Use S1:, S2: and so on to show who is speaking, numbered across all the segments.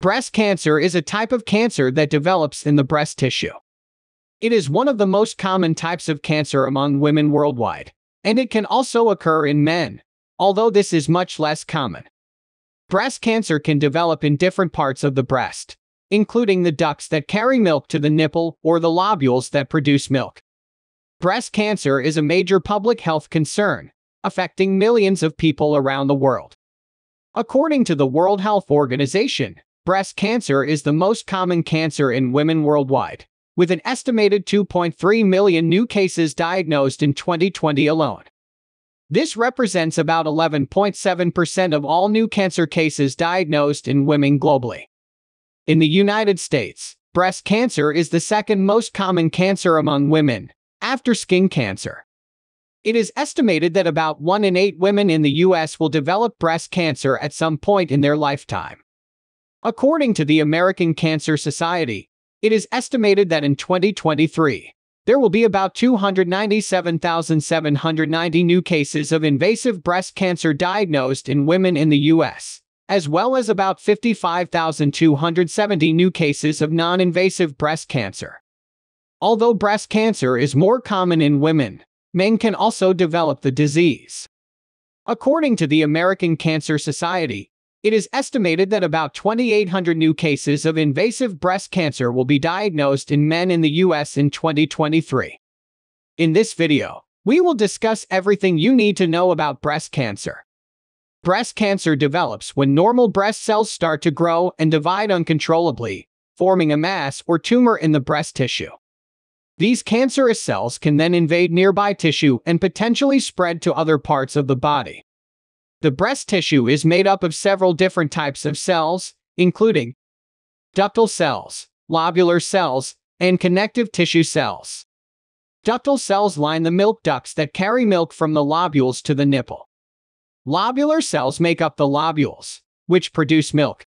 S1: Breast cancer is a type of cancer that develops in the breast tissue. It is one of the most common types of cancer among women worldwide, and it can also occur in men, although this is much less common. Breast cancer can develop in different parts of the breast, including the ducts that carry milk to the nipple or the lobules that produce milk. Breast cancer is a major public health concern, affecting millions of people around the world. According to the World Health Organization, breast cancer is the most common cancer in women worldwide, with an estimated 2.3 million new cases diagnosed in 2020 alone. This represents about 11.7% of all new cancer cases diagnosed in women globally. In the United States, breast cancer is the second most common cancer among women, after skin cancer. It is estimated that about 1 in 8 women in the U.S. will develop breast cancer at some point in their lifetime. According to the American Cancer Society, it is estimated that in 2023, there will be about 297,790 new cases of invasive breast cancer diagnosed in women in the U.S as well as about 55,270 new cases of non-invasive breast cancer. Although breast cancer is more common in women, men can also develop the disease. According to the American Cancer Society, it is estimated that about 2,800 new cases of invasive breast cancer will be diagnosed in men in the US in 2023. In this video, we will discuss everything you need to know about breast cancer. Breast cancer develops when normal breast cells start to grow and divide uncontrollably, forming a mass or tumor in the breast tissue. These cancerous cells can then invade nearby tissue and potentially spread to other parts of the body. The breast tissue is made up of several different types of cells, including ductal cells, lobular cells, and connective tissue cells. Ductal cells line the milk ducts that carry milk from the lobules to the nipple. Lobular cells make up the lobules, which produce milk.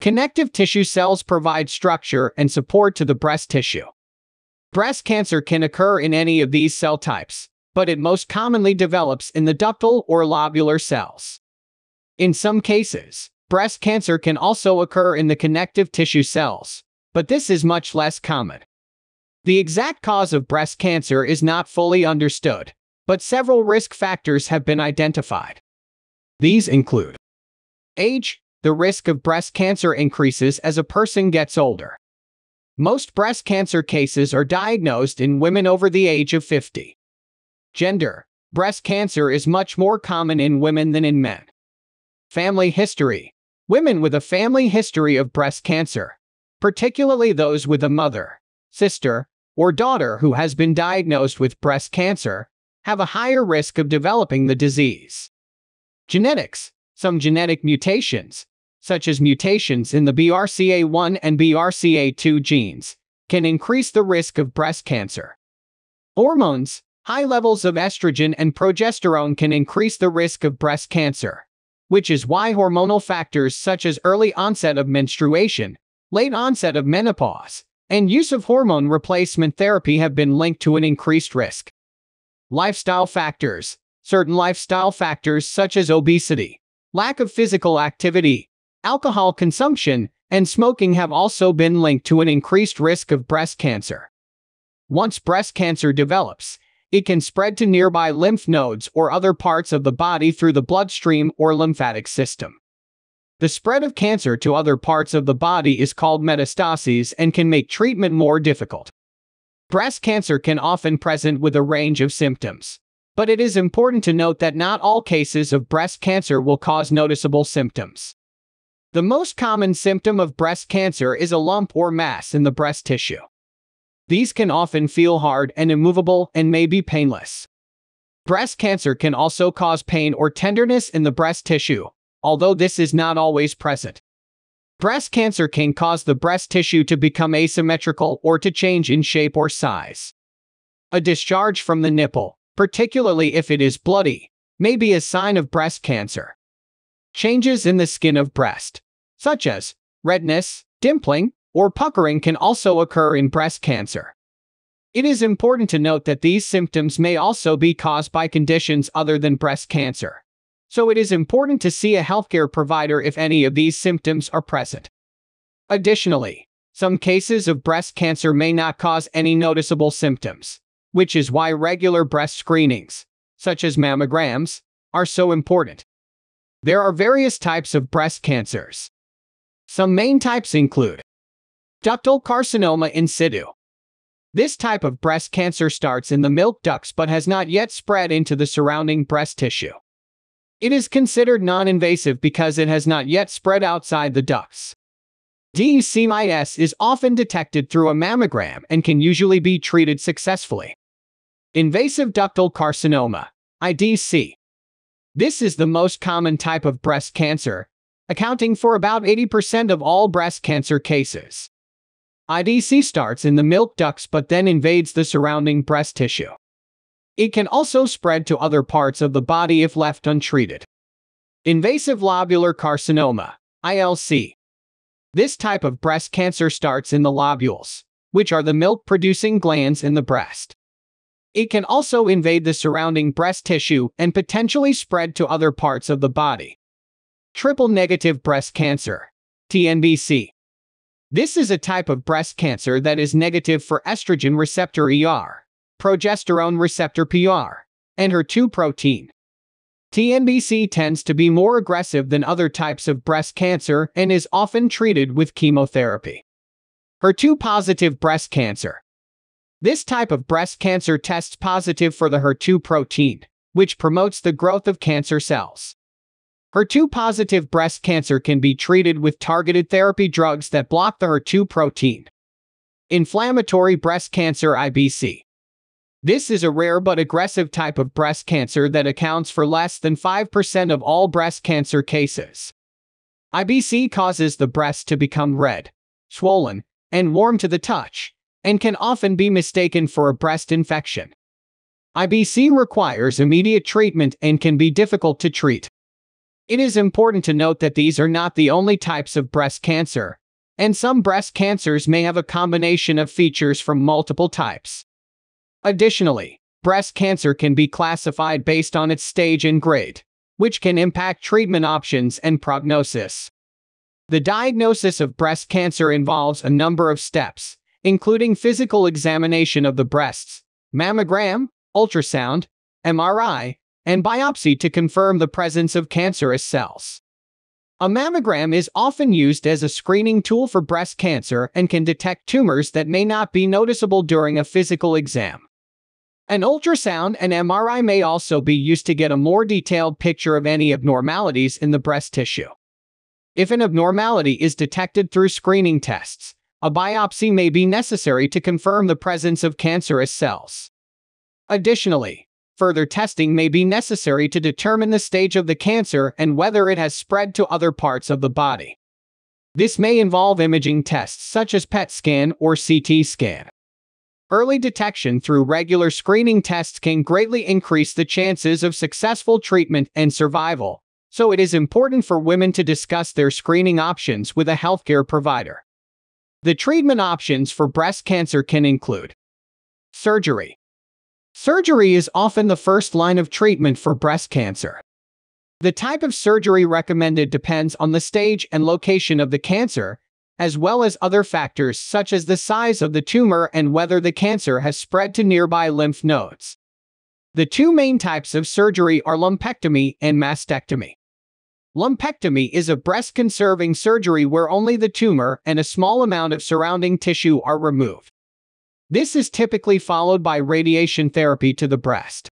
S1: Connective tissue cells provide structure and support to the breast tissue. Breast cancer can occur in any of these cell types, but it most commonly develops in the ductal or lobular cells. In some cases, breast cancer can also occur in the connective tissue cells, but this is much less common. The exact cause of breast cancer is not fully understood, but several risk factors have been identified. These include age, the risk of breast cancer increases as a person gets older. Most breast cancer cases are diagnosed in women over the age of 50. Gender, breast cancer is much more common in women than in men. Family history, women with a family history of breast cancer, particularly those with a mother, sister, or daughter who has been diagnosed with breast cancer, have a higher risk of developing the disease. Genetics. Some genetic mutations, such as mutations in the BRCA1 and BRCA2 genes, can increase the risk of breast cancer. Hormones. High levels of estrogen and progesterone can increase the risk of breast cancer, which is why hormonal factors such as early onset of menstruation, late onset of menopause, and use of hormone replacement therapy have been linked to an increased risk. Lifestyle factors certain lifestyle factors such as obesity, lack of physical activity, alcohol consumption, and smoking have also been linked to an increased risk of breast cancer. Once breast cancer develops, it can spread to nearby lymph nodes or other parts of the body through the bloodstream or lymphatic system. The spread of cancer to other parts of the body is called metastases and can make treatment more difficult. Breast cancer can often present with a range of symptoms. But it is important to note that not all cases of breast cancer will cause noticeable symptoms. The most common symptom of breast cancer is a lump or mass in the breast tissue. These can often feel hard and immovable and may be painless. Breast cancer can also cause pain or tenderness in the breast tissue, although this is not always present. Breast cancer can cause the breast tissue to become asymmetrical or to change in shape or size. A discharge from the nipple, particularly if it is bloody, may be a sign of breast cancer. Changes in the skin of breast, such as redness, dimpling, or puckering can also occur in breast cancer. It is important to note that these symptoms may also be caused by conditions other than breast cancer. So it is important to see a healthcare provider if any of these symptoms are present. Additionally, some cases of breast cancer may not cause any noticeable symptoms, which is why regular breast screenings, such as mammograms, are so important. There are various types of breast cancers. Some main types include ductal carcinoma in situ. This type of breast cancer starts in the milk ducts but has not yet spread into the surrounding breast tissue. It is considered non-invasive because it has not yet spread outside the ducts. DCIS is often detected through a mammogram and can usually be treated successfully. Invasive ductal carcinoma, IDC. This is the most common type of breast cancer, accounting for about 80% of all breast cancer cases. IDC starts in the milk ducts but then invades the surrounding breast tissue. It can also spread to other parts of the body if left untreated. Invasive lobular carcinoma, ILC. This type of breast cancer starts in the lobules, which are the milk-producing glands in the breast. It can also invade the surrounding breast tissue and potentially spread to other parts of the body. Triple negative breast cancer, TNBC. This is a type of breast cancer that is negative for estrogen receptor ER, progesterone receptor PR, and HER2 protein. TNBC tends to be more aggressive than other types of breast cancer and is often treated with chemotherapy. HER2 positive breast cancer. This type of breast cancer tests positive for the HER2 protein, which promotes the growth of cancer cells. HER2 positive breast cancer can be treated with targeted therapy drugs that block the HER2 protein. Inflammatory breast cancer IBC. This is a rare but aggressive type of breast cancer that accounts for less than 5% of all breast cancer cases. IBC causes the breast to become red, swollen, and warm to the touch, and can often be mistaken for a breast infection. IBC requires immediate treatment and can be difficult to treat. It is important to note that these are not the only types of breast cancer, and some breast cancers may have a combination of features from multiple types. Additionally, breast cancer can be classified based on its stage and grade, which can impact treatment options and prognosis. The diagnosis of breast cancer involves a number of steps, including physical examination of the breasts, mammogram, ultrasound, MRI, and biopsy to confirm the presence of cancerous cells. A mammogram is often used as a screening tool for breast cancer and can detect tumors that may not be noticeable during a physical exam. An ultrasound and MRI may also be used to get a more detailed picture of any abnormalities in the breast tissue. If an abnormality is detected through screening tests, a biopsy may be necessary to confirm the presence of cancerous cells. Additionally, further testing may be necessary to determine the stage of the cancer and whether it has spread to other parts of the body. This may involve imaging tests such as PET scan or CT scan. Early detection through regular screening tests can greatly increase the chances of successful treatment and survival, so it is important for women to discuss their screening options with a healthcare provider. The treatment options for breast cancer can include surgery. Surgery is often the first line of treatment for breast cancer. The type of surgery recommended depends on the stage and location of the cancer, as well as other factors such as the size of the tumor and whether the cancer has spread to nearby lymph nodes. The two main types of surgery are lumpectomy and mastectomy. Lumpectomy is a breast-conserving surgery where only the tumor and a small amount of surrounding tissue are removed. This is typically followed by radiation therapy to the breast.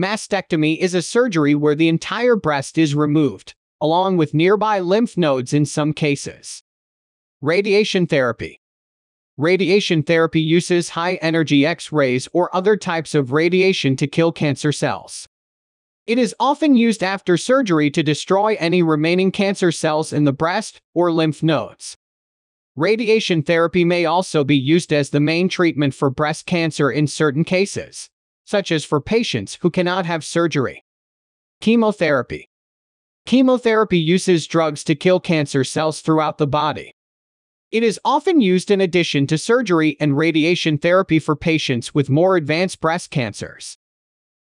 S1: Mastectomy is a surgery where the entire breast is removed, along with nearby lymph nodes in some cases. Radiation therapy. Radiation therapy uses high-energy X-rays or other types of radiation to kill cancer cells. It is often used after surgery to destroy any remaining cancer cells in the breast or lymph nodes. Radiation therapy may also be used as the main treatment for breast cancer in certain cases, such as for patients who cannot have surgery. Chemotherapy. Chemotherapy uses drugs to kill cancer cells throughout the body. It is often used in addition to surgery and radiation therapy for patients with more advanced breast cancers.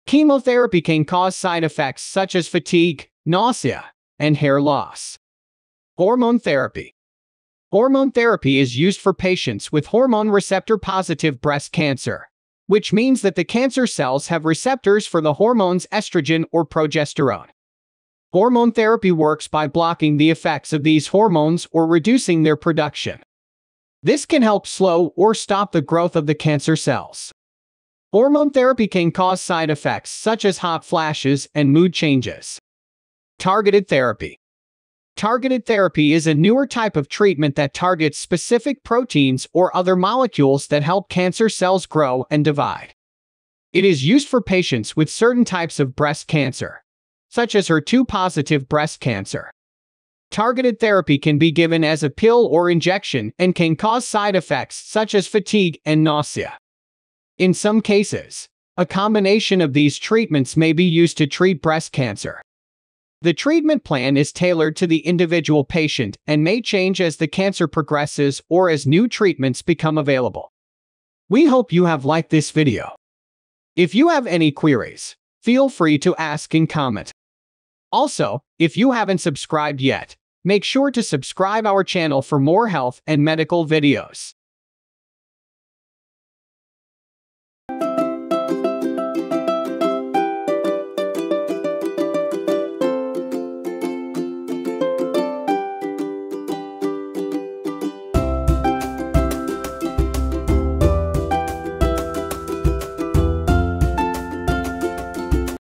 S1: Chemotherapy can cause side effects such as fatigue, nausea, and hair loss. Hormone therapy. Hormone therapy is used for patients with hormone receptor positive breast cancer, which means that the cancer cells have receptors for the hormones estrogen or progesterone. Hormone therapy works by blocking the effects of these hormones or reducing their production. This can help slow or stop the growth of the cancer cells. Hormone therapy can cause side effects such as hot flashes and mood changes. Targeted therapy. Targeted therapy is a newer type of treatment that targets specific proteins or other molecules that help cancer cells grow and divide. It is used for patients with certain types of breast cancer, such as HER2-positive breast cancer. Targeted therapy can be given as a pill or injection and can cause side effects such as fatigue and nausea. In some cases, a combination of these treatments may be used to treat breast cancer. The treatment plan is tailored to the individual patient and may change as the cancer progresses or as new treatments become available. We hope you have liked this video. If you have any queries, feel free to ask in comment. Also, if you haven't subscribed yet, make sure to subscribe our channel for more health and medical videos.